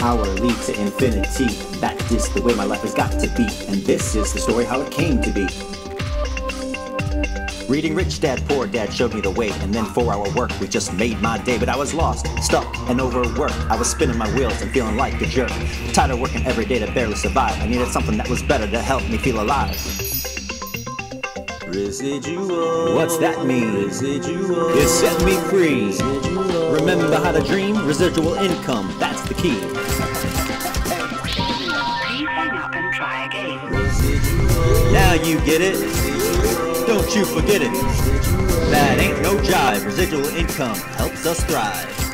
hourly to infinity. That is the way my life has got to be, and this is the story how it came to be. Reading Rich Dad Poor Dad showed me the way, and then four hour Workweek just made my day. But I was lost, stuck, and overworked. I was spinning my wheels and feeling like a jerk. Tired of working every day to barely survive. I needed something that was better to help me feel alive. Residual. What's that mean? Residual. It set me free. Residual. Remember how to dream? Residual income, that's the key. Try again. Now you get it. Don't you forget it. That ain't no jive. Residual income helps us thrive.